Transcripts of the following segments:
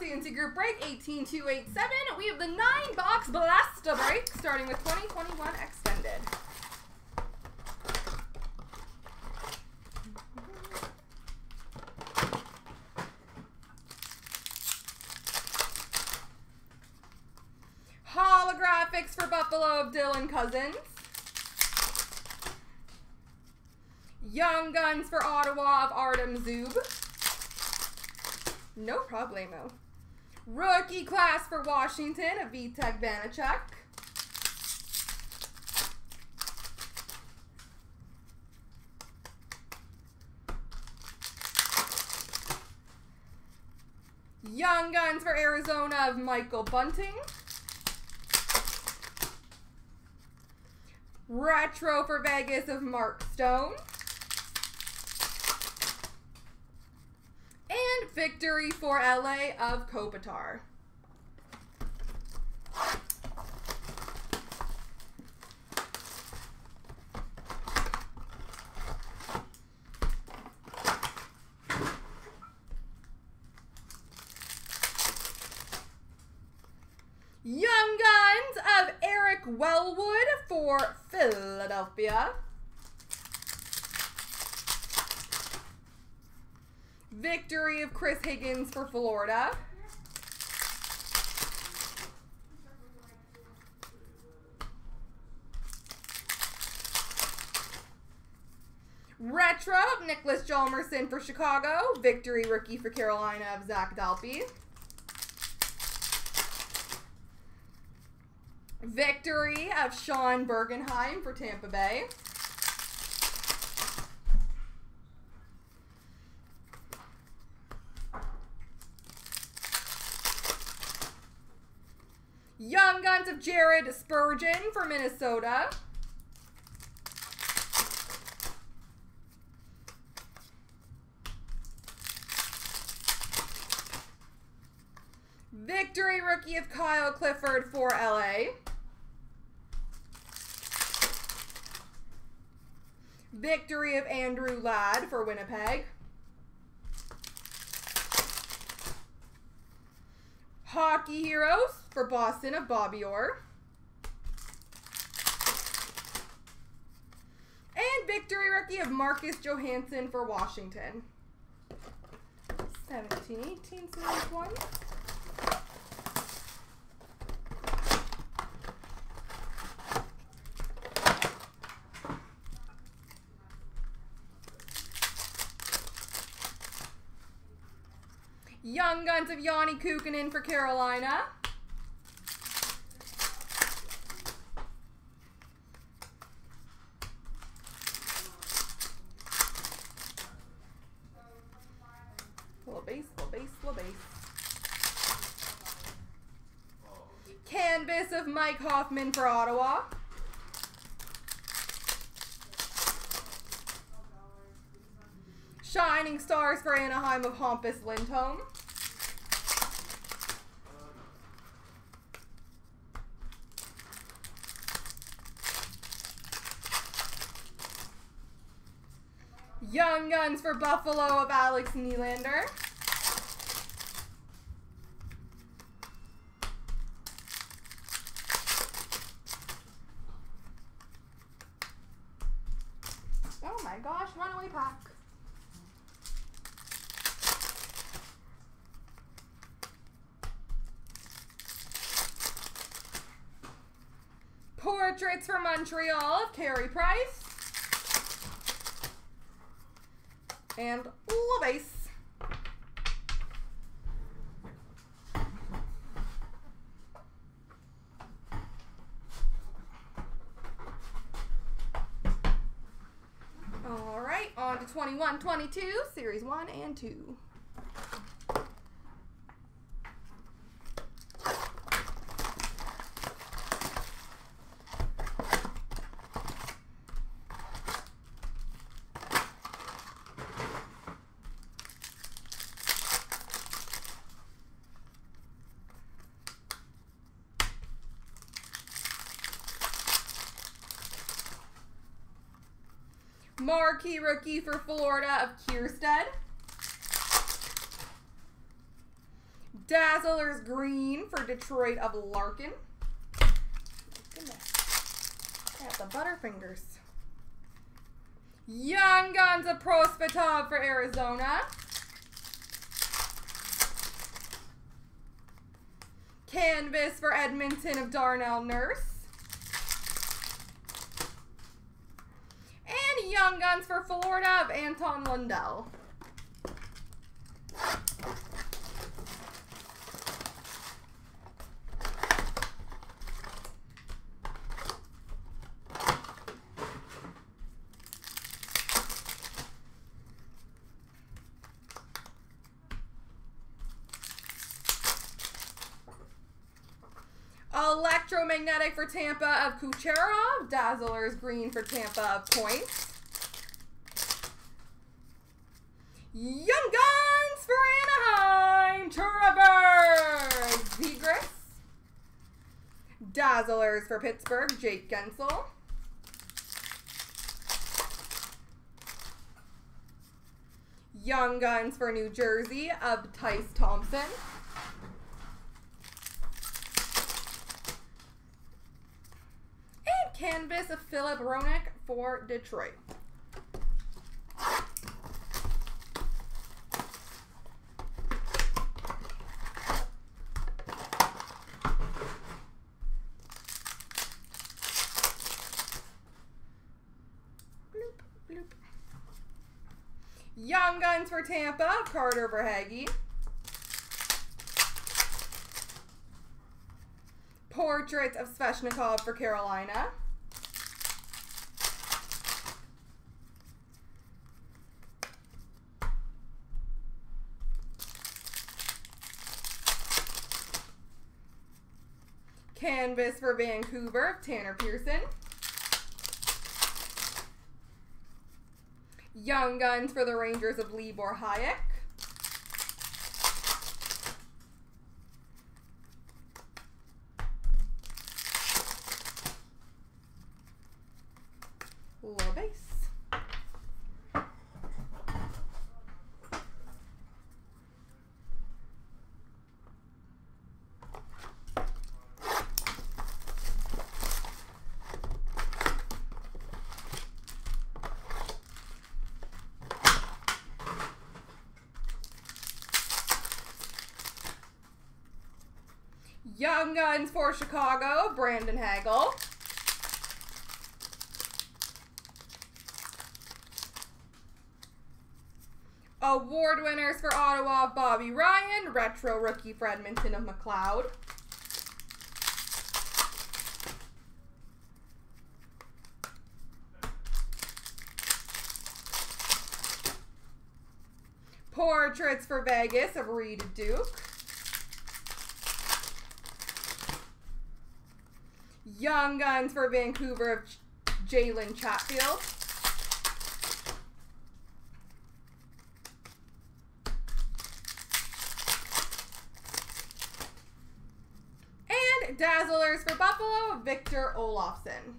CNC Group Break 18287. We have the 9 box Blaster Break starting with 2021 Extended. Holographics for Buffalo of Dylan Cozens. Young Guns for Ottawa of Artem Zub. No problemo. Rookie class for Washington of Vitek Vanacek. Young Guns for Arizona of Michael Bunting. Retro for Vegas of Mark Stone. And victory for LA of Kopitar. Young Guns of Eric Wellwood for Philadelphia. Victory of Chris Higgins for Florida. Retro of Nicholas Hjalmarsson for Chicago. Victory rookie for Carolina of Zach Dalpe. Victory of Sean Bergenheim for Tampa Bay. Young Guns Jared Spurgeon for Minnesota. Victory rookie of Kyle Clifford for LA. Victory of Andrew Ladd for Winnipeg. Hockey Heroes for Boston of Bobby Orr. And victory rookie of Marcus Johansson for Washington. 17, 18, series 1. Young Guns of Janne Kuokkanen for Carolina. Of Mike Hoffman for Ottawa. Shining Stars for Anaheim of Hampus Lindholm. Young Guns for Buffalo of Alex Nylander. Portraits for Montreal of Carey Price. And base. All right, on to 21, 22, Series 1 and 2. Marquee rookie for Florida of Kiersted. Dazzlers green for Detroit of Larkin. Goodness. Got the Butterfingers. Young Guns of Prosvetov for Arizona. Canvas for Edmonton of Darnell Nurse. And Young Guns for Florida of Anton Lundell. Electromagnetic for Tampa of Kucherov. Dazzlers green for Tampa of Points. Young Guns for Anaheim. Trevor Zegras. Dazzlers for Pittsburgh. Jake Guentzel. Young Guns for New Jersey of Tyce Thompson. And Canvas of Filip Hronek for Detroit. Young Guns for Tampa, Carter Verhaeghe. Portraits of Svechnikov for Carolina. Canvas for Vancouver, Tanner Pearson. Young Guns for the Rangers of Libor Hajek. Young Guns for Chicago, Brandon Hagel. Award winners for Ottawa, Bobby Ryan. Retro rookie for Edmonton of McLeod. Portraits for Vegas of Reid Duke. Young Guns for Vancouver of Jalen Chatfield. And Dazzlers for Buffalo, Victor Olofsson.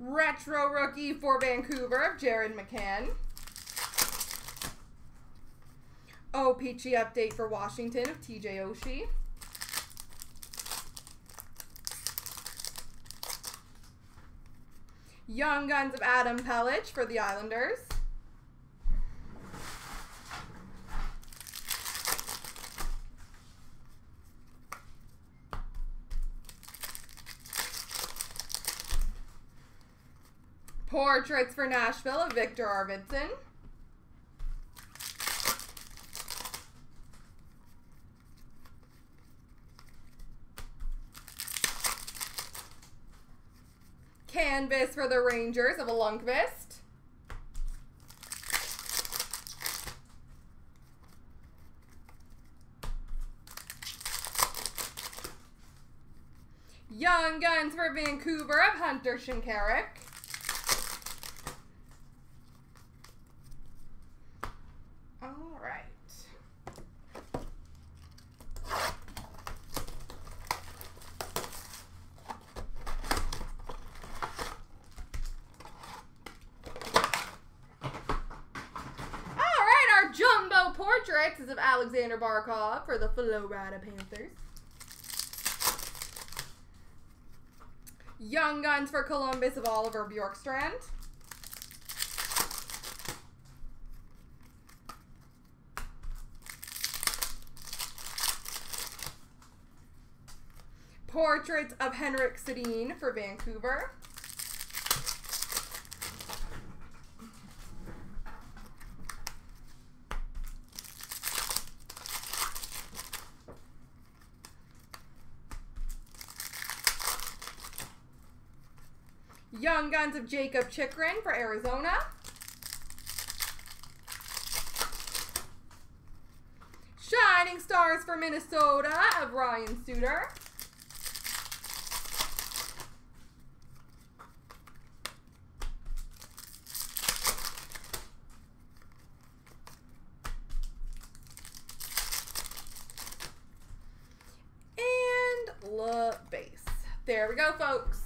Retro rookie for Vancouver, of Jared McCann. Oh, O-Pee-Chee update for Washington of TJ Oshie. Young Guns of Adam Pelech for the Islanders. Portraits for Nashville of Viktor Arvidsson. Canvas for the Rangers of a Lundqvist. Young Guns for Vancouver of Hunter Shinkaruk. All right. All right, our jumbo portraits is of Aleksander Barkov for the Florida Panthers. Young Guns for Columbus of Oliver Bjorkstrand. Portraits of Henrik Sedin for Vancouver. Young Guns of Jakob Chychrun for Arizona. Shining Stars for Minnesota of Ryan Suter. And La Base. There we go, folks.